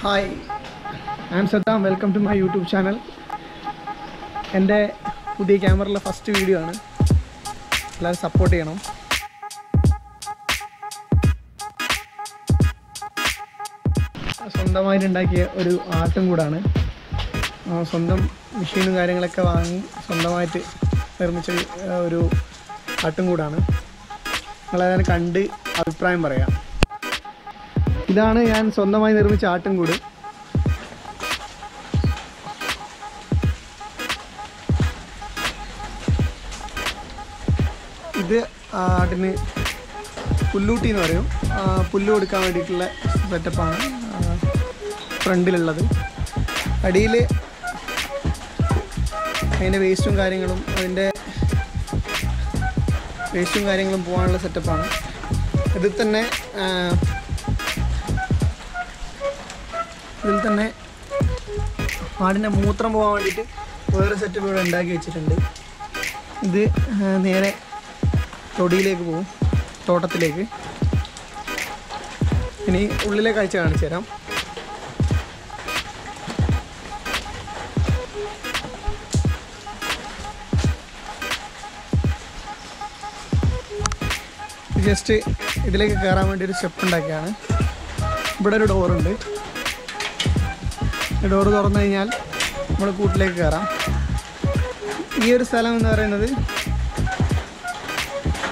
Hi Saddam welcome to my YouTube channel എന്റെ പുതിയ ക്യാമറയിലെ first video ആണ്. എല്ലാവരും സപ്പോർട്ട് ചെയ്യണം. സ്വന്തമായിട്ട് ഉണ്ടാക്കിയ ഒരു ആർട്ടും കൂടാണ്. സ്വന്തം മെഷീനും കാര്യങ്ങളൊക്കെ വാങ്ങി സ്വന്തമായിട്ട് നിർമ്മിച്ച ഒരു ആട്ടും കൂടാണ്. നിങ്ങളതിനെ കണ്ട് അഭിപ്രായം പറയാം. ഇതാണ് ഞാൻ സ്വന്തമായി നിർമ്മിച്ച ആട്ടും കൂട്. ഇത് ആട്ടിന് പുല്ലൂട്ടി എന്ന് പറയും. പുല്ല് കൊടുക്കാൻ വേണ്ടിയിട്ടുള്ള സെറ്റപ്പാണ് ഫ്രണ്ടിലുള്ളത്. അടിയിൽ അതിന്റെ വേസ്റ്റും കാര്യങ്ങളും അതിന്റെ വേസ്റ്റും കാര്യങ്ങളും പോകാനുള്ള സെറ്റപ്പാണ് ഇതിൽ തന്നെ ഇതിൽ തന്നെ ആടിന്റെ മൂത്രം പോകാൻ വേണ്ടിയിട്ട് വേറെ സെറ്റപ്പ് ഇവിടെ ഉണ്ടാക്കി വെച്ചിട്ടുണ്ട്. ഇത് നേരെ തൊടിയിലേക്ക് പോകും തോട്ടത്തിലേക്ക്. ഇനി ഉള്ളിലെ കാഴ്ച കാണിച്ചു തരാം. ജസ്റ്റ് ഇതിലേക്ക് കയറാൻ വേണ്ടി ഒരു സ്റ്റെപ്പ് ഉണ്ടാക്കിയാണ് ഇവിടെ ഒരു ഡോറുണ്ട് ഡോറ് തുറന്നു കഴിഞ്ഞാൽ നമ്മൾ കൂട്ടിലേക്ക് കയറാം ഈ ഒരു സ്ഥലം എന്ന് പറയുന്നത്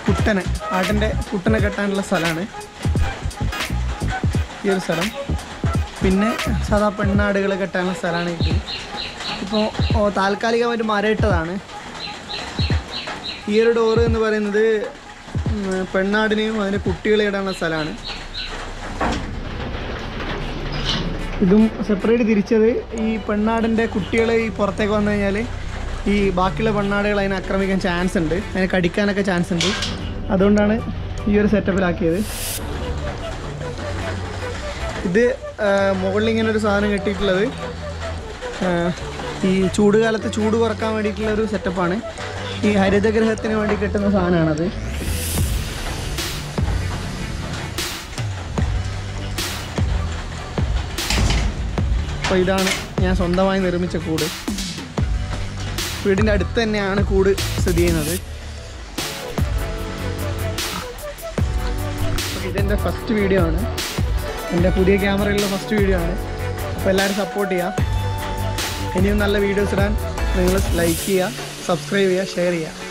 കുട്ടനെ ആട്ടിന്റെ കുട്ടനെ കെട്ടാനുള്ള സ്ഥലമാണ്. ഈ ഒരു സ്ഥലം. പിന്നെ സാധാ പെണ്ണാടുകൾ കെട്ടാനുള്ള സ്ഥലമാണ് ഇത്. ഇപ്പോൾ താൽക്കാലികമായിട്ട് മരയിട്ടതാണ്. ഈ ഒരു ഡോറ് എന്ന് പറയുന്നത് പെണ്ണാടിനെയും അതിന്റെ കുട്ടികളെ ഇടാനുള്ള സ്ഥലമാണ്. ഇതും സെപ്പറേറ്റ് തിരിച്ചത് ഈ പെണ്ണാടിന്റെ കുട്ടികൾ ഈ പുറത്തേക്ക് വന്നു കഴിഞ്ഞാൽ ഈ ബാക്കിയുള്ള പെണ്ണാടുകൾ അതിനെ ആക്രമിക്കാൻ ചാൻസ് ഉണ്ട്. അതിനെ കടിക്കാനൊക്കെ ചാൻസ് ഉണ്ട്. അതുകൊണ്ടാണ് ഈ ഒരു സെറ്റപ്പിലാക്കിയത് ഇത് മുകളിൽ ഇങ്ങനെ ഒരു സാധനം കെട്ടിയിട്ടുള്ളത്. ഈ ചൂടുകാലത്ത് ചൂട് കുറയ്ക്കാൻ വേണ്ടിയിട്ടുള്ള ഒരു സെറ്റപ്പാണ് ഈ ഹരിതഗ്രഹത്തിന് വേണ്ടി കെട്ടുന്ന സാധനമാണത്. അപ്പോൾ ഇതാണ് ഞാൻ സ്വന്തമായി നിർമ്മിച്ച കൂട്. വീടിന്റെ അടുത്ത് തന്നെയാണ് കൂട് സ്ഥിതി ചെയ്യുന്നത്. ഇതെന്റെ ഫസ്റ്റ് വീഡിയോ ആണ്. എന്റെ പുതിയ ക്യാമറയിലുള്ള ഫസ്റ്റ് വീഡിയോ ആണ്. അപ്പോൾ എല്ലാവരും സപ്പോർട്ട് ചെയ്യുക. ഇനിയും നല്ല വീഡിയോസ് ഇടാൻ നിങ്ങൾ ലൈക്ക് ചെയ്യുക സബ്സ്ക്രൈബ് ചെയ്യുക ഷെയർ ചെയ്യുക.